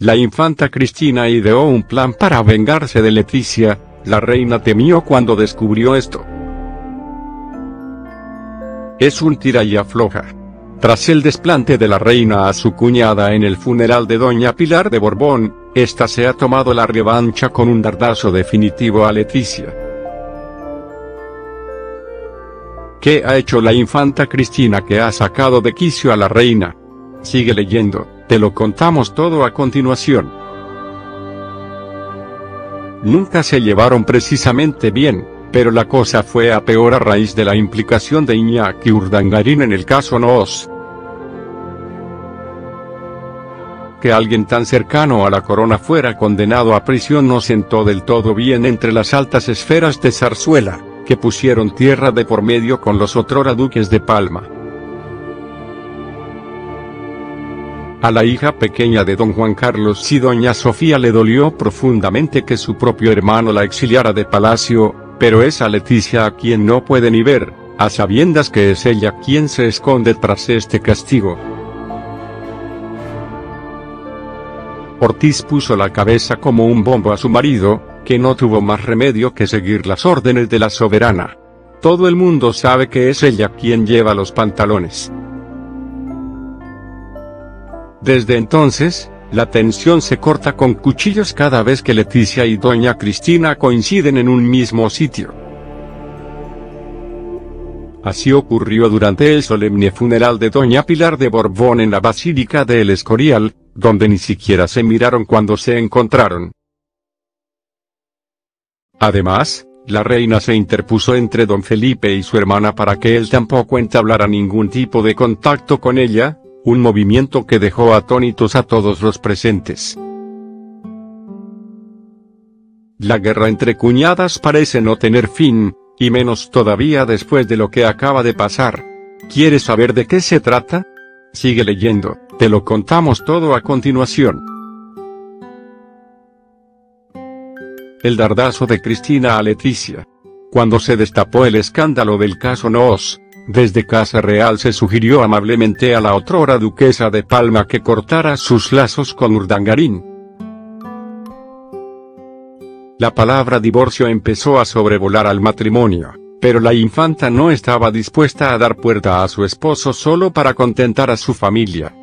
la infanta Cristina ideó un plan para vengarse de Leticia, la reina temió cuando descubrió esto. Es un tira y afloja. Tras el desplante de la reina a su cuñada en el funeral de doña Pilar de Borbón, ésta se ha tomado la revancha con un dardazo definitivo a Leticia. ¿Qué ha hecho la infanta Cristina que ha sacado de quicio a la reina? Sigue leyendo, te lo contamos todo a continuación. Nunca se llevaron precisamente bien, pero la cosa fue a peor a raíz de la implicación de Iñaki Urdangarín en el caso Noos. Que alguien tan cercano a la corona fuera condenado a prisión no sentó del todo bien entre las altas esferas de Zarzuela, que pusieron tierra de por medio con los otrora duques de Palma. A la hija pequeña de don Juan Carlos y doña Sofía le dolió profundamente que su propio hermano la exiliara de palacio, pero es a Leticia a quien no puede ni ver, a sabiendas que es ella quien se esconde tras este castigo. Ortiz puso la cabeza como un bombo a su marido, que no tuvo más remedio que seguir las órdenes de la soberana. Todo el mundo sabe que es ella quien lleva los pantalones. Desde entonces, la tensión se corta con cuchillos cada vez que Leticia y doña Cristina coinciden en un mismo sitio. Así ocurrió durante el solemne funeral de doña Pilar de Borbón en la Basílica de El Escorial, donde ni siquiera se miraron cuando se encontraron. Además, la reina se interpuso entre don Felipe y su hermana para que él tampoco entablara ningún tipo de contacto con ella, un movimiento que dejó atónitos a todos los presentes. La guerra entre cuñadas parece no tener fin, y menos todavía después de lo que acaba de pasar. ¿Quieres saber de qué se trata? Sigue leyendo, te lo contamos todo a continuación. El dardazo de Cristina a Leticia. Cuando se destapó el escándalo del caso Noos, desde Casa Real se sugirió amablemente a la otrora duquesa de Palma que cortara sus lazos con Urdangarín. La palabra divorcio empezó a sobrevolar al matrimonio, pero la infanta no estaba dispuesta a dar puerta a su esposo solo para contentar a su familia.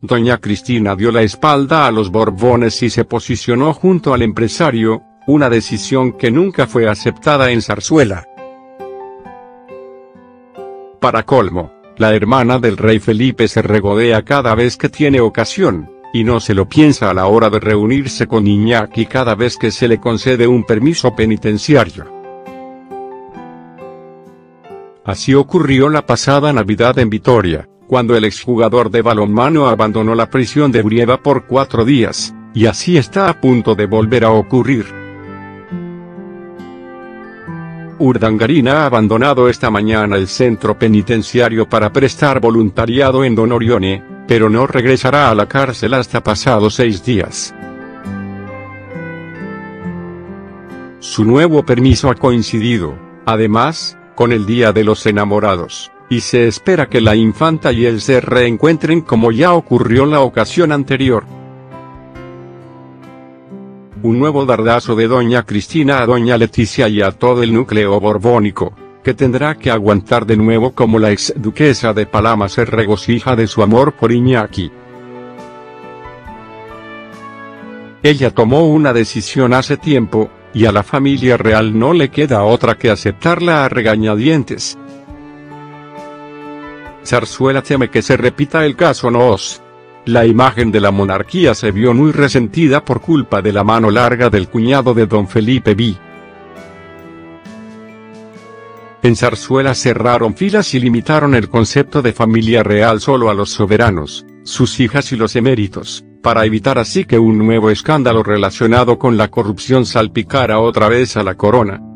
Doña Cristina dio la espalda a los Borbones y se posicionó junto al empresario, una decisión que nunca fue aceptada en Zarzuela. Para colmo, la hermana del rey Felipe se regodea cada vez que tiene ocasión, y no se lo piensa a la hora de reunirse con Iñaki cada vez que se le concede un permiso penitenciario. Así ocurrió la pasada Navidad en Vitoria, cuando el exjugador de balonmano abandonó la prisión de Brieva por cuatro días, y así está a punto de volver a ocurrir. Urdangarín ha abandonado esta mañana el centro penitenciario para prestar voluntariado en Don Orione, pero no regresará a la cárcel hasta pasados seis días. Su nuevo permiso ha coincidido, además, con el Día de los Enamorados, y se espera que la infanta y él se reencuentren como ya ocurrió la ocasión anterior un nuevo dardazo de doña Cristina a doña Leticia y a todo el núcleo borbónico, que tendrá que aguantar de nuevo como la ex duquesa de Palama se regocija de su amor por Iñaki. Ella tomó una decisión hace tiempo, y a la familia real no le queda otra que aceptarla a regañadientes. Zarzuela teme que se repita el caso Noos. La imagen de la monarquía se vio muy resentida por culpa de la mano larga del cuñado de don Felipe V. En Zarzuela cerraron filas y limitaron el concepto de familia real solo a los soberanos, sus hijas y los eméritos, para evitar así que un nuevo escándalo relacionado con la corrupción salpicara otra vez a la corona.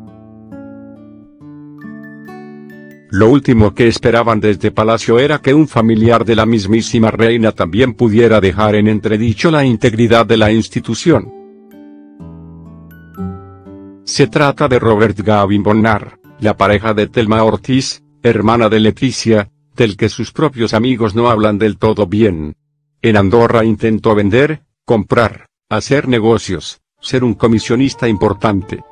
Lo último que esperaban desde Palacio era que un familiar de la mismísima reina también pudiera dejar en entredicho la integridad de la institución. Se trata de Robert Gavin Bonnar, la pareja de Telma Ortiz, hermana de Leticia, del que sus propios amigos no hablan del todo bien. En Andorra intentó vender, comprar, hacer negocios, ser un comisionista importante.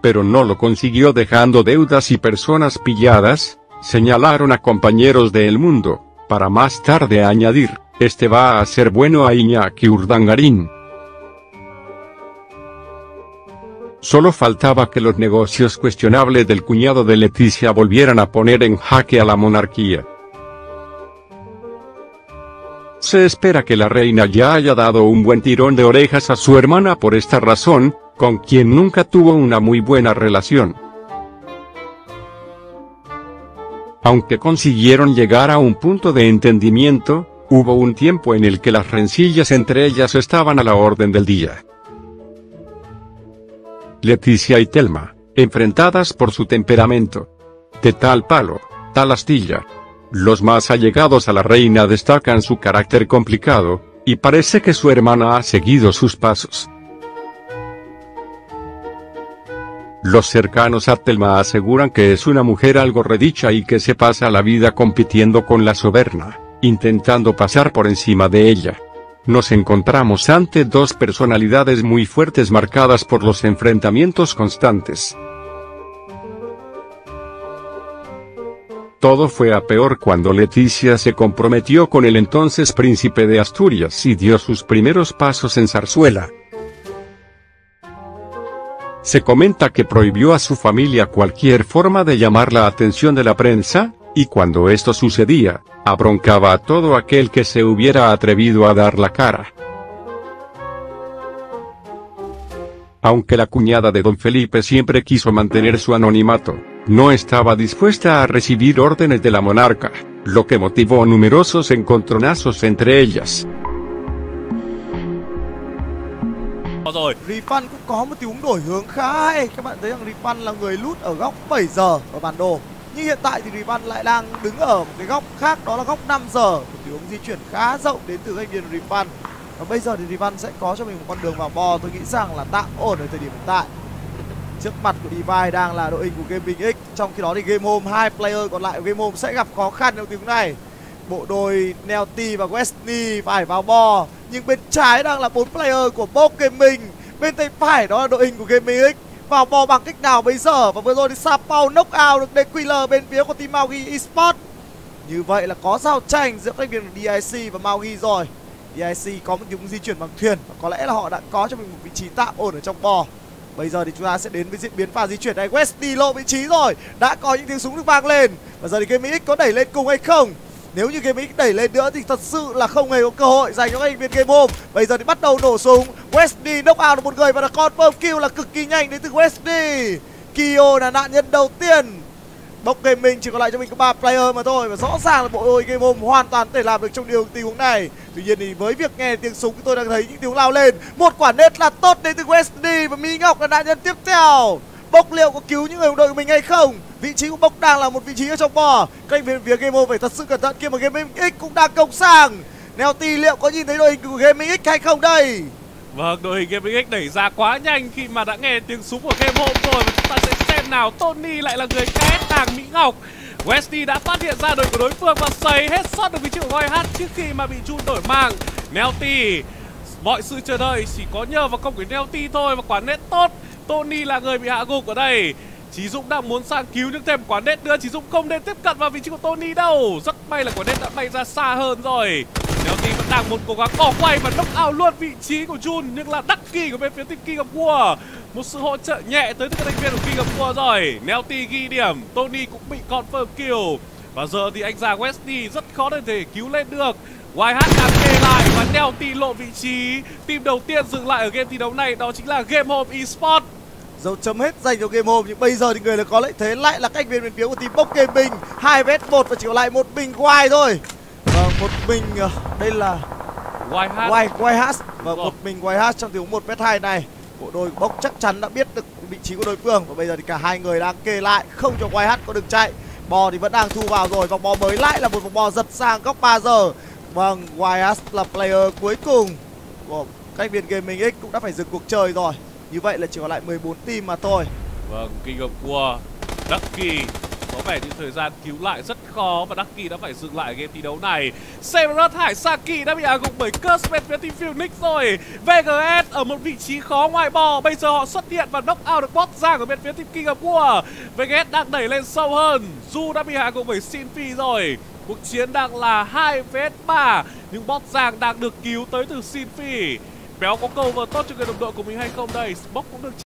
Pero no lo consiguió dejando deudas y personas pilladas, señalaron a compañeros de El Mundo, para más tarde añadir, este va a ser bueno a Iñaki Urdangarín. Solo faltaba que los negocios cuestionables del cuñado de Leticia volvieran a poner en jaque a la monarquía. Se espera que la reina ya haya dado un buen tirón de orejas a su hermana por esta razón, con quien nunca tuvo una muy buena relación. Aunque consiguieron llegar a un punto de entendimiento, hubo un tiempo en el que las rencillas entre ellas estaban a la orden del día. Leticia y Telma, enfrentadas por su temperamento. De tal palo, tal astilla. Los más allegados a la reina destacan su carácter complicado, y parece que su hermana ha seguido sus pasos. Los cercanos a Telma aseguran que es una mujer algo redicha y que se pasa la vida compitiendo con la soberna, intentando pasar por encima de ella. Nos encontramos ante dos personalidades muy fuertes marcadas por los enfrentamientos constantes. Todo fue a peor cuando Leticia se comprometió con el entonces príncipe de Asturias y dio sus primeros pasos en zarzuela. Se comenta que prohibió a su familia cualquier forma de llamar la atención de la prensa, y cuando esto sucedía, abroncaba a todo aquel que se hubiera atrevido a dar la cara. Aunque la cuñada de don Felipe siempre quiso mantener su anonimato, no estaba dispuesta a recibir órdenes de la monarca, lo que motivó numerosos encontronazos entre ellas. Rồi. Rifan cũng có một tiếng đổi hướng khá hay. Các bạn thấy rằng Rifan là người lút ở góc 7 giờ ở bản đồ. Nhưng hiện tại thì Rifan lại đang đứng ở một cái góc khác Đó là góc 5 giờ. Một tiếng di chuyển khá rộng đến từ thành viên Rifan Và bây giờ thì Rifan sẽ có cho mình một con đường vào bò. Tôi nghĩ rằng là tạm ổn ở thời điểm hiện tại. Trước mặt của Divide đang là đội hình của Gaming X. Trong khi đó thì Game Home, hai player còn lại của Game Home sẽ gặp khó khăn trong tiếng này. Bộ đôi Nelty và Westney phải vào bò. Nhưng bên trái đang là bốn player của Bob Gaming. Bên tay phải đó là đội hình của Gaming X. Vào bò bằng cách nào bây giờ? Và vừa rồi thì Sapao knock out được DQL bên phía của team Maugi Esports. Như vậy là có giao tranh giữa thành viên của DIC và Maugi rồi. DIC có một những di chuyển bằng thuyền. Và có lẽ là họ đã có cho mình một vị trí tạm ổn ở trong bò. Bây giờ thì chúng ta sẽ đến với diễn biến pha di chuyển này. West lộ vị trí rồi. Đã có những tiếng súng được vang lên. Và giờ thì Game X có đẩy lên cùng hay không? Nếu như Game X đẩy lên nữa thì thật sự là không hề có cơ hội dành cho các thành viên Game Home. Bây giờ thì bắt đầu nổ súng. Westy knock out được một người và là confirm kill là cực kỳ nhanh đến từ Westy. Kyo là nạn nhân đầu tiên. Bốc mình chỉ còn lại cho mình có 3 player mà thôi Và rõ ràng là bộ đôi Game Home hoàn toàn có thể làm được trong điều tình huống này. Tuy nhiên thì với việc nghe tiếng súng tôi đang thấy những tiếng lao lên. Một quả nết là tốt đến từ Westy Và Mỹ Ngọc là nạn nhân tiếp theo. Bốc liệu có cứu những người đồng đội của mình hay không? Vị trí của Bốc đang là một vị trí ở trong bò. Kênh về phía Game phải thật sự cẩn thận kia mà Game X cũng đang công sang Nelty liệu có nhìn thấy đội hình của Game X hay không đây? Vâng, đội hình Game X đẩy ra quá nhanh khi mà đã nghe tiếng súng của Game Home rồi. Và chúng ta sẽ xem nào Tony lại là người két hàng Mỹ Ngọc. Westy đã phát hiện ra đội của đối phương và xây hết sót được vị trí của YH trước khi mà bị chun đổi mạng. Nelty Mọi sự chờ đợi chỉ có nhờ vào công của Nelty thôi và quả nét tốt. Tony là người bị hạ gục ở đây. Chí Dũng đang muốn sang cứu nhưng thêm quả nét nữa. Chí Dũng không nên tiếp cận vào vị trí của Tony đâu. Rất may là quả nét đã bay ra xa hơn rồi. Nelty vẫn đang một cố gắng bỏ quay và knock out luôn vị trí của Jun, Nhưng là đắc kỳ của bên phía team King of War. Một sự hỗ trợ nhẹ tới từ các thành viên của King of War rồi. Nelty ghi điểm, Tony cũng bị confirm kill. Và giờ thì anh già Westy rất khó để thể cứu lên được. YH đang kê lại và Nelty lộ vị trí. Team đầu tiên dừng lại ở game thi đấu này, đó chính là Game Home Esports dấu chấm hết dành cho game home nhưng bây giờ thì người là có lợi thế. Lại là cách viên bên phía của team bốc game bình. Hai vết một và chỉ còn lại một bình quai thôi? Và một mình ờ, đây là quai hát và một mình hát trong tình huống một vết hai này. Bộ đôi bốc chắc chắn đã biết được vị trí của đối phương. Và bây giờ thì cả hai người đang kê lại không cho hát có đường chạy. Bò thì vẫn đang thu vào rồi vòng bò mới lại là một vòng bò giật sang góc 3 giờ. Vâng YH là player cuối cùng của cách viên gaming x cũng đã phải dừng cuộc chơi rồi như vậy là chỉ còn lại 14 team mà thôi Vâng, King of War Ducky có vẻ như thời gian cứu lại rất khó và Ducky đã phải dừng lại game thi đấu này. Severus Hải Saki đã bị hạ gục bởi Curse bên phía team Phoenix rồi. VGS ở một vị trí khó ngoài bò, bây giờ họ xuất hiện và knock out được bot ra ở bên phía team King of War. VGS đang đẩy lên sâu hơn. Du đã bị hạ gục bởi Sinfi rồi. Cuộc chiến đang là 2 vs 3 Nhưng bot Giang đang được cứu tới từ Sinfi. Béo có câu vừa tốt cho người đồng đội của mình hay không? Đây Smoke cũng được